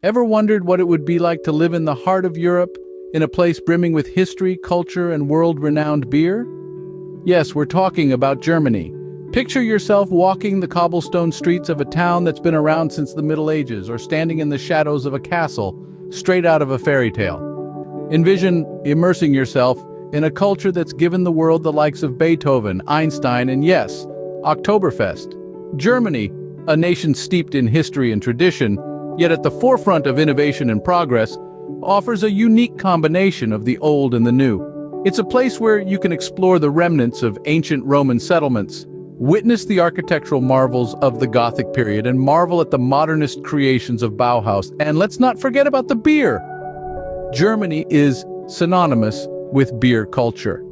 Ever wondered what it would be like to live in the heart of Europe, in a place brimming with history, culture, and world-renowned beer? Yes, we're talking about Germany. Picture yourself walking the cobblestone streets of a town that's been around since the Middle Ages, or standing in the shadows of a castle, straight out of a fairy tale. Envision immersing yourself in a culture that's given the world the likes of Beethoven, Einstein, and yes, Oktoberfest. Germany, a nation steeped in history and tradition, yet at the forefront of innovation and progress, offers a unique combination of the old and the new. It's a place where you can explore the remnants of ancient Roman settlements, witness the architectural marvels of the Gothic period, and marvel at the modernist creations of Bauhaus. And let's not forget about the beer. Germany is synonymous with beer culture.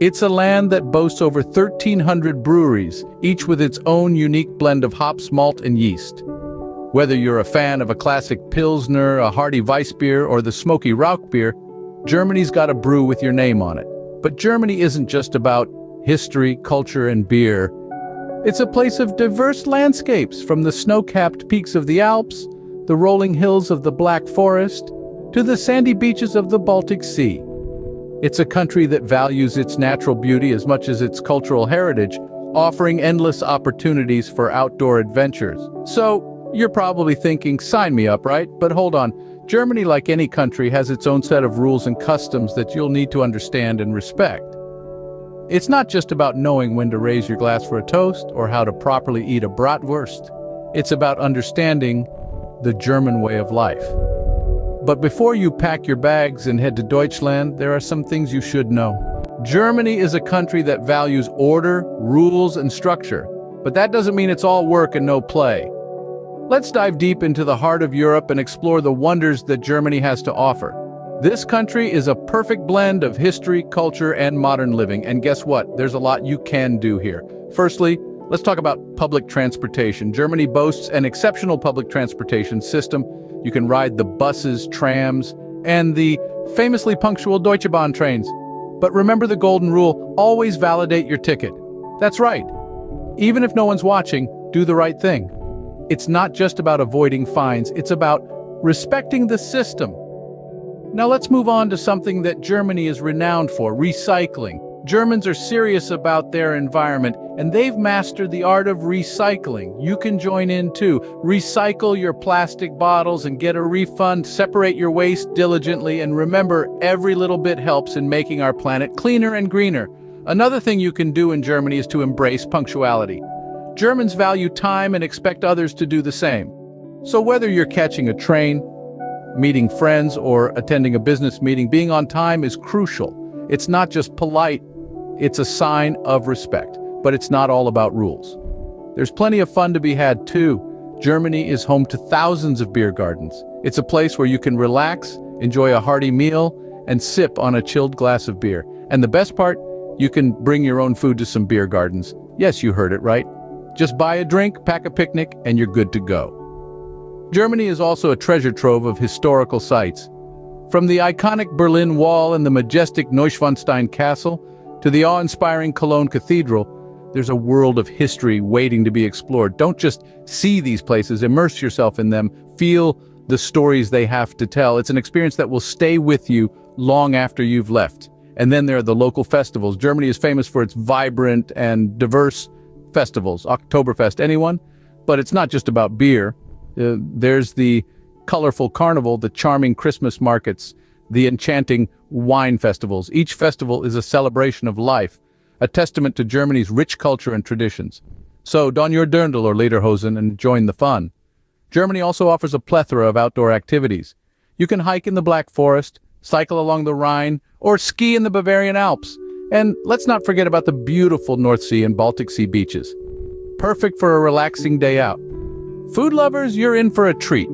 It's a land that boasts over 1,300 breweries, each with its own unique blend of hops, malt, and yeast. Whether you're a fan of a classic Pilsner, a hearty Weissbier, or the smoky Rauch beer, Germany's got a brew with your name on it. But Germany isn't just about history, culture, and beer. It's a place of diverse landscapes, from the snow-capped peaks of the Alps, the rolling hills of the Black Forest, to the sandy beaches of the Baltic Sea. It's a country that values its natural beauty as much as its cultural heritage, offering endless opportunities for outdoor adventures. So, you're probably thinking, sign me up, right? But hold on, Germany, like any country, has its own set of rules and customs that you'll need to understand and respect. It's not just about knowing when to raise your glass for a toast or how to properly eat a bratwurst. It's about understanding the German way of life. But before you pack your bags and head to Deutschland, there are some things you should know. Germany is a country that values order, rules, and structure, but that doesn't mean it's all work and no play. Let's dive deep into the heart of Europe and explore the wonders that Germany has to offer. This country is a perfect blend of history, culture, and modern living, and guess what? There's a lot you can do here. Firstly, let's talk about public transportation. Germany boasts an exceptional public transportation system. You can ride the buses, trams, and the famously punctual Deutsche Bahn trains. But remember the golden rule, always validate your ticket. That's right. Even if no one's watching, do the right thing. It's not just about avoiding fines, it's about respecting the system. Now let's move on to something that Germany is renowned for, recycling. Germans are serious about their environment, and they've mastered the art of recycling. You can join in too. Recycle your plastic bottles and get a refund, separate your waste diligently, and remember, every little bit helps in making our planet cleaner and greener. Another thing you can do in Germany is to embrace punctuality. Germans value time and expect others to do the same. So whether you're catching a train, meeting friends, or attending a business meeting, being on time is crucial. It's not just polite, it's a sign of respect. But it's not all about rules. There's plenty of fun to be had too. Germany is home to thousands of beer gardens. It's a place where you can relax, enjoy a hearty meal, and sip on a chilled glass of beer. And the best part, you can bring your own food to some beer gardens. Yes, you heard it right. Just buy a drink, pack a picnic, and you're good to go. Germany is also a treasure trove of historical sites. From the iconic Berlin Wall and the majestic Neuschwanstein Castle to the awe-inspiring Cologne Cathedral, there's a world of history waiting to be explored. Don't just see these places, immerse yourself in them, feel the stories they have to tell. It's an experience that will stay with you long after you've left. And then there are the local festivals. Germany is famous for its vibrant and diverse festivals. Oktoberfest, anyone? But it's not just about beer. Uh, there's the colorful carnival, the charming Christmas markets, the enchanting wine festivals. Each festival is a celebration of life, a testament to Germany's rich culture and traditions. So don your dirndl or lederhosen and join the fun. Germany also offers a plethora of outdoor activities. You can hike in the Black Forest, cycle along the Rhine, or ski in the Bavarian Alps. And let's not forget about the beautiful North Sea and Baltic Sea beaches. Perfect for a relaxing day out. Food lovers, you're in for a treat.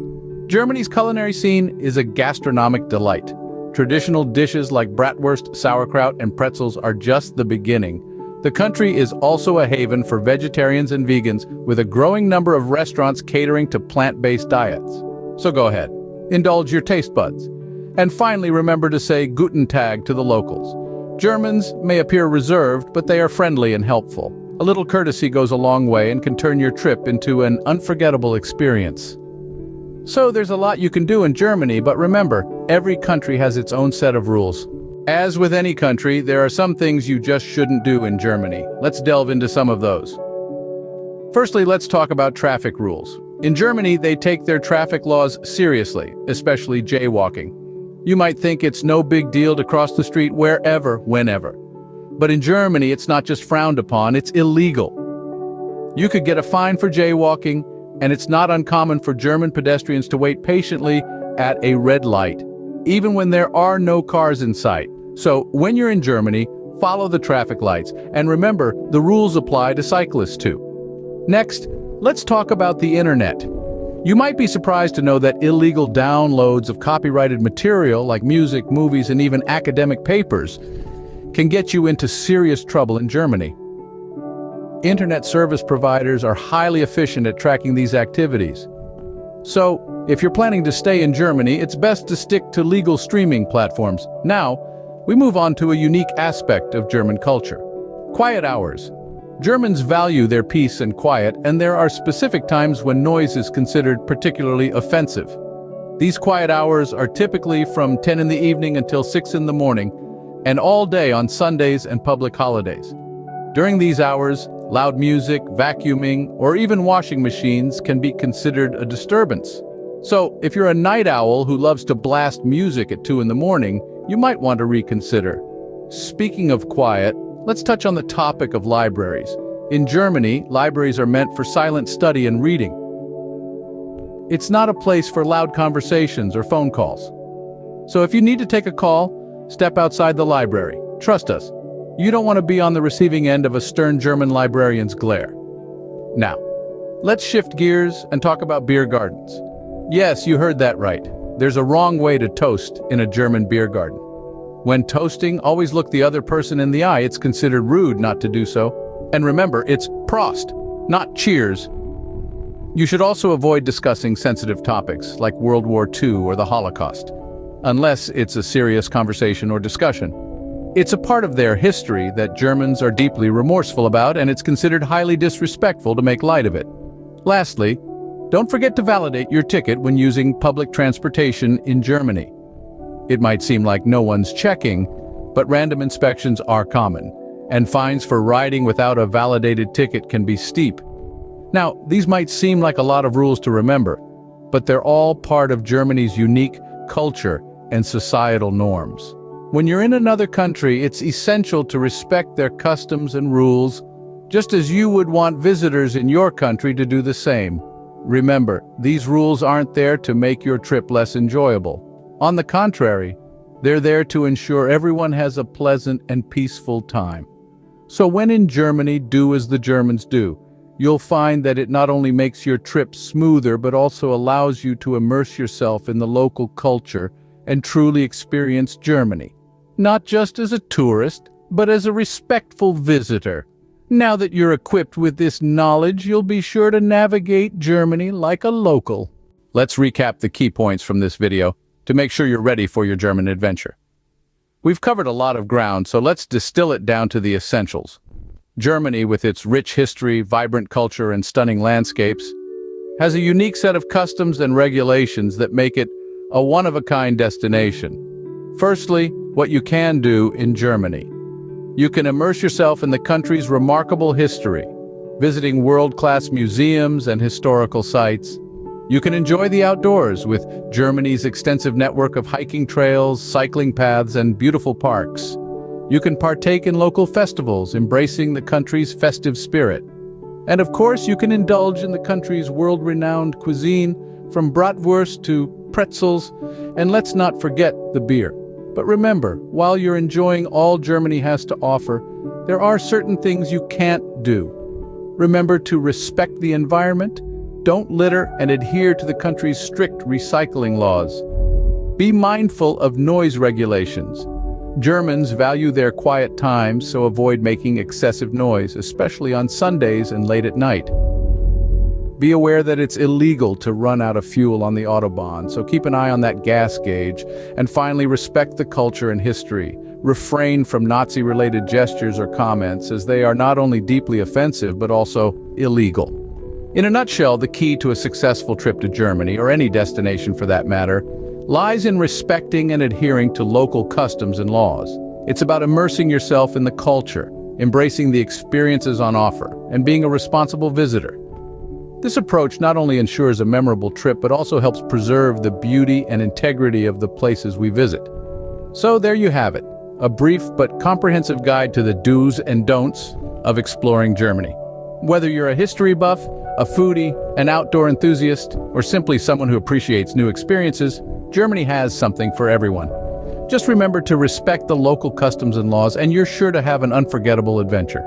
Germany's culinary scene is a gastronomic delight. Traditional dishes like bratwurst, sauerkraut, and pretzels are just the beginning. The country is also a haven for vegetarians and vegans, with a growing number of restaurants catering to plant-based diets. So go ahead, indulge your taste buds. And finally, remember to say Guten Tag to the locals. Germans may appear reserved, but they are friendly and helpful. A little courtesy goes a long way and can turn your trip into an unforgettable experience. So there's a lot you can do in Germany, but remember, every country has its own set of rules. As with any country, there are some things you just shouldn't do in Germany. Let's delve into some of those. Firstly, let's talk about traffic rules. In Germany, they take their traffic laws seriously, especially jaywalking. You might think it's no big deal to cross the street wherever, whenever. But in Germany, it's not just frowned upon, it's illegal. You could get a fine for jaywalking, and it's not uncommon for German pedestrians to wait patiently at a red light, even when there are no cars in sight. So, when you're in Germany, follow the traffic lights, and remember, the rules apply to cyclists too. Next, let's talk about the internet. You might be surprised to know that illegal downloads of copyrighted material like music, movies, and even academic papers can get you into serious trouble in Germany. Internet service providers are highly efficient at tracking these activities. So, if you're planning to stay in Germany, it's best to stick to legal streaming platforms. Now, we move on to a unique aspect of German culture. Quiet hours. Germans value their peace and quiet, and there are specific times when noise is considered particularly offensive. These quiet hours are typically from 10 in the evening until 6 in the morning, and all day on Sundays and public holidays. During these hours, Loud music, vacuuming, or even washing machines can be considered a disturbance. So, if you're a night owl who loves to blast music at 2 in the morning, you might want to reconsider. Speaking of quiet, let's touch on the topic of libraries. In Germany, libraries are meant for silent study and reading. It's not a place for loud conversations or phone calls. So if you need to take a call, step outside the library. Trust us, you don't want to be on the receiving end of a stern German librarian's glare. Now, let's shift gears and talk about beer gardens. Yes, you heard that right. There's a wrong way to toast in a German beer garden. When toasting, always look the other person in the eye. It's considered rude not to do so. And remember, it's Prost, not cheers. You should also avoid discussing sensitive topics like World War II or the Holocaust, unless it's a serious conversation or discussion. It's a part of their history that Germans are deeply remorseful about and it's considered highly disrespectful to make light of it. Lastly, don't forget to validate your ticket when using public transportation in Germany. It might seem like no one's checking, but random inspections are common, and fines for riding without a validated ticket can be steep. Now, these might seem like a lot of rules to remember, but they're all part of Germany's unique culture and societal norms. When you're in another country, it's essential to respect their customs and rules, just as you would want visitors in your country to do the same. Remember, these rules aren't there to make your trip less enjoyable. On the contrary, they're there to ensure everyone has a pleasant and peaceful time. So when in Germany, do as the Germans do. You'll find that it not only makes your trip smoother but also allows you to immerse yourself in the local culture and truly experience Germany not just as a tourist, but as a respectful visitor. Now that you're equipped with this knowledge, you'll be sure to navigate Germany like a local. Let's recap the key points from this video to make sure you're ready for your German adventure. We've covered a lot of ground, so let's distill it down to the essentials. Germany, with its rich history, vibrant culture, and stunning landscapes, has a unique set of customs and regulations that make it a one-of-a-kind destination. Firstly, what you can do in Germany. You can immerse yourself in the country's remarkable history, visiting world-class museums and historical sites. You can enjoy the outdoors with Germany's extensive network of hiking trails, cycling paths, and beautiful parks. You can partake in local festivals, embracing the country's festive spirit. And of course, you can indulge in the country's world-renowned cuisine, from bratwurst to pretzels, and let's not forget the beer. But remember, while you're enjoying all Germany has to offer, there are certain things you can't do. Remember to respect the environment, don't litter, and adhere to the country's strict recycling laws. Be mindful of noise regulations. Germans value their quiet times, so avoid making excessive noise, especially on Sundays and late at night. Be aware that it's illegal to run out of fuel on the Autobahn, so keep an eye on that gas gauge. And finally, respect the culture and history. Refrain from Nazi-related gestures or comments, as they are not only deeply offensive but also illegal. In a nutshell, the key to a successful trip to Germany, or any destination for that matter, lies in respecting and adhering to local customs and laws. It's about immersing yourself in the culture, embracing the experiences on offer, and being a responsible visitor. This approach not only ensures a memorable trip but also helps preserve the beauty and integrity of the places we visit. So there you have it, a brief but comprehensive guide to the do's and don'ts of exploring Germany. Whether you're a history buff, a foodie, an outdoor enthusiast, or simply someone who appreciates new experiences, Germany has something for everyone. Just remember to respect the local customs and laws and you're sure to have an unforgettable adventure.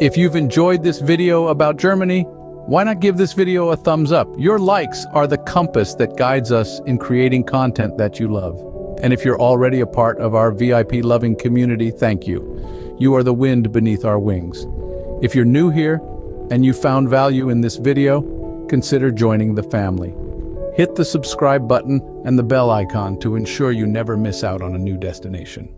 If you've enjoyed this video about Germany, why not give this video a thumbs up? Your likes are the compass that guides us in creating content that you love. And if you're already a part of our VIP-loving community, thank you. You are the wind beneath our wings. If you're new here and you found value in this video, consider joining the family. Hit the subscribe button and the bell icon to ensure you never miss out on a new destination.